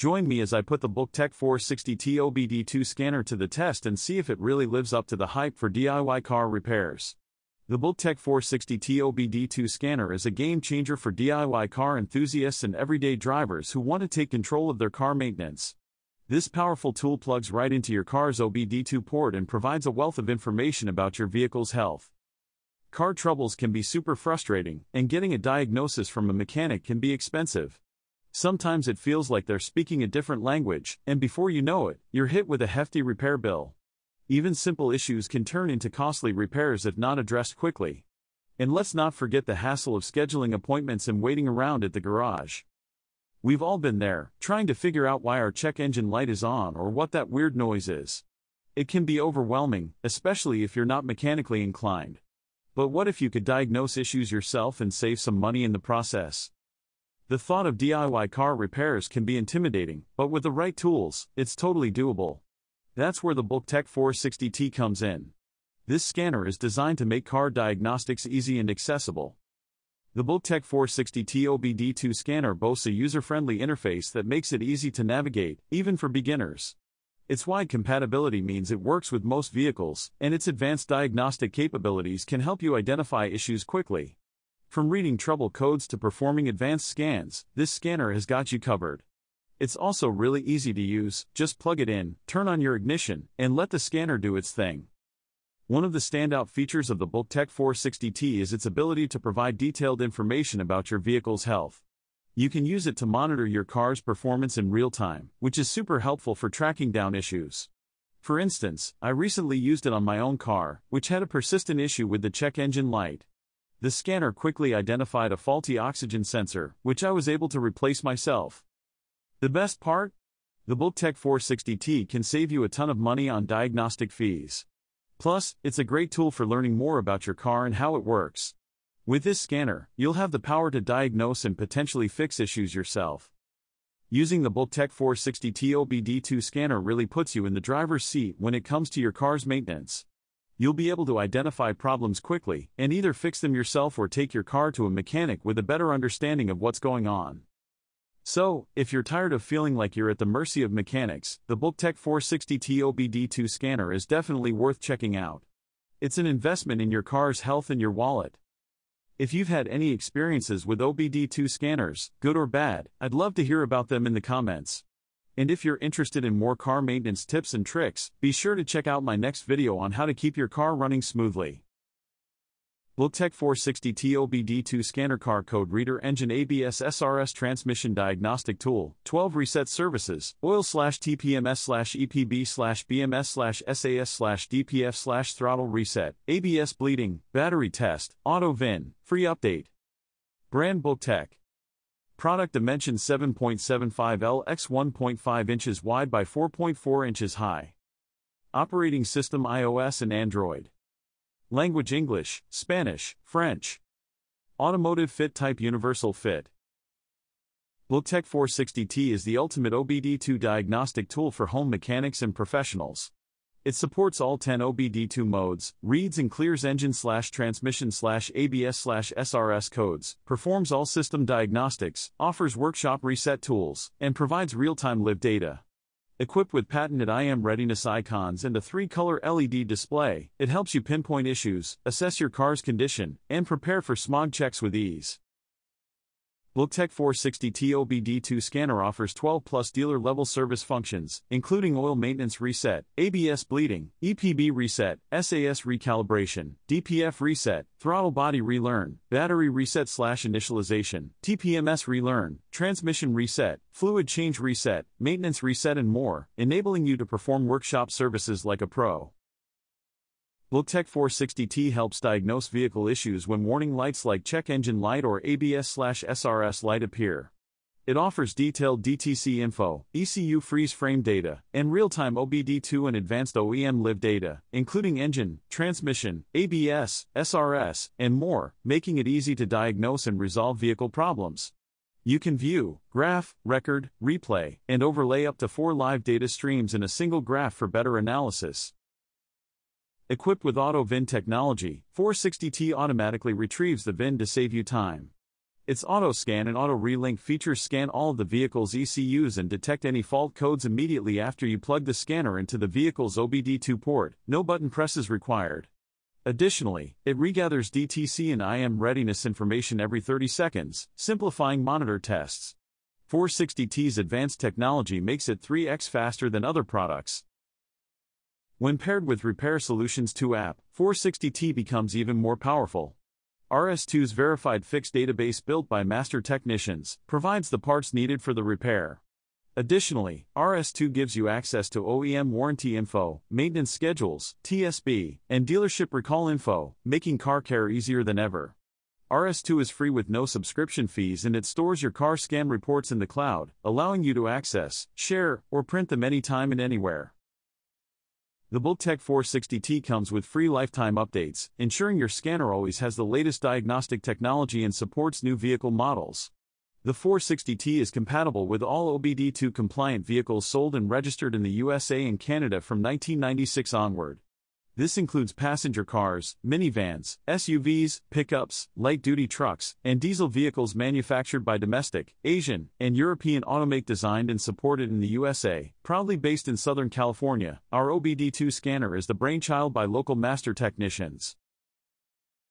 Join me as I put the BLCKTEC 460T OBD2 scanner to the test and see if it really lives up to the hype for DIY car repairs. The BLCKTEC 460T OBD2 scanner is a game changer for DIY car enthusiasts and everyday drivers who want to take control of their car maintenance. This powerful tool plugs right into your car's OBD2 port and provides a wealth of information about your vehicle's health. Car troubles can be super frustrating, and getting a diagnosis from a mechanic can be expensive. Sometimes it feels like they're speaking a different language, and before you know it, you're hit with a hefty repair bill. Even simple issues can turn into costly repairs if not addressed quickly. And let's not forget the hassle of scheduling appointments and waiting around at the garage. We've all been there, trying to figure out why our check engine light is on or what that weird noise is. It can be overwhelming, especially if you're not mechanically inclined. But what if you could diagnose issues yourself and save some money in the process? The thought of DIY car repairs can be intimidating, but with the right tools, it's totally doable. That's where the BLCKTEC 460T comes in. This scanner is designed to make car diagnostics easy and accessible. The BLCKTEC 460T OBD2 scanner boasts a user-friendly interface that makes it easy to navigate, even for beginners. Its wide compatibility means it works with most vehicles, and its advanced diagnostic capabilities can help you identify issues quickly. From reading trouble codes to performing advanced scans, this scanner has got you covered. It's also really easy to use, just plug it in, turn on your ignition, and let the scanner do its thing. One of the standout features of the BLCKTEC 460T is its ability to provide detailed information about your vehicle's health. You can use it to monitor your car's performance in real time, which is super helpful for tracking down issues. For instance, I recently used it on my own car, which had a persistent issue with the check engine light. The scanner quickly identified a faulty oxygen sensor, which I was able to replace myself. The best part? The BLCKTEC 460T can save you a ton of money on diagnostic fees. Plus, it's a great tool for learning more about your car and how it works. With this scanner, you'll have the power to diagnose and potentially fix issues yourself. Using the BLCKTEC 460T OBD2 scanner really puts you in the driver's seat when it comes to your car's maintenance you'll be able to identify problems quickly and either fix them yourself or take your car to a mechanic with a better understanding of what's going on. So, if you're tired of feeling like you're at the mercy of mechanics, the BLCKTEC 460T OBD2 scanner is definitely worth checking out. It's an investment in your car's health and your wallet. If you've had any experiences with OBD2 scanners, good or bad, I'd love to hear about them in the comments. And if you're interested in more car maintenance tips and tricks, be sure to check out my next video on how to keep your car running smoothly. BLCKTEC 460T OBD2 Scanner Car Code Reader Engine ABS SRS Transmission Diagnostic Tool 12 Reset Services Oil slash TPMS slash EPB slash BMS slash SAS slash DPF slash Throttle Reset ABS Bleeding Battery Test Auto VIN Free Update Brand BLCKTEC Product dimension 7.75 L x 1.5 inches wide by 4.4 inches high. Operating system iOS and Android. Language English, Spanish, French. Automotive fit type Universal fit. BLCKTEC 460T is the ultimate OBD2 diagnostic tool for home mechanics and professionals. It supports all 10 OBD2 modes, reads and clears engine slash transmission slash ABS slash SRS codes, performs all system diagnostics, offers workshop reset tools, and provides real-time live data. Equipped with patented IM readiness icons and a three-color LED display, it helps you pinpoint issues, assess your car's condition, and prepare for smog checks with ease. BLCKTEC 460 TOBD2 scanner offers 12 plus dealer level service functions, including oil maintenance reset, ABS bleeding, EPB reset, SAS recalibration, DPF reset, throttle body relearn, battery reset slash initialization, TPMS relearn, transmission reset, fluid change reset, maintenance reset, and more, enabling you to perform workshop services like a pro. BLCKTEC 460T helps diagnose vehicle issues when warning lights like check engine light or ABS/SRS light appear. It offers detailed DTC info, ECU freeze frame data, and real-time OBD2 and advanced OEM live data, including engine, transmission, ABS, SRS, and more, making it easy to diagnose and resolve vehicle problems. You can view, graph, record, replay, and overlay up to four live data streams in a single graph for better analysis. Equipped with Auto VIN technology, 460T automatically retrieves the VIN to save you time. Its auto scan and auto relink features scan all of the vehicle's ECUs and detect any fault codes immediately after you plug the scanner into the vehicle's OBD2 port, no button presses required. Additionally, it regathers DTC and IM readiness information every 30 seconds, simplifying monitor tests. 460T's advanced technology makes it 3x faster than other products. When paired with Repair Solutions 2 app, 460T becomes even more powerful. RS2's verified fixed database built by master technicians provides the parts needed for the repair. Additionally, RS2 gives you access to OEM warranty info, maintenance schedules, TSB, and dealership recall info, making car care easier than ever. RS2 is free with no subscription fees and it stores your car scan reports in the cloud, allowing you to access, share, or print them anytime and anywhere. The BLCKTEC 460T comes with free lifetime updates, ensuring your scanner always has the latest diagnostic technology and supports new vehicle models. The 460T is compatible with all OBD2 compliant vehicles sold and registered in the USA and Canada from 1996 onward. This includes passenger cars, minivans, SUVs, pickups, light duty trucks, and diesel vehicles manufactured by domestic, Asian, and European automake designed and supported in the USA. Proudly based in Southern California, our OBD2 scanner is the brainchild by local master technicians.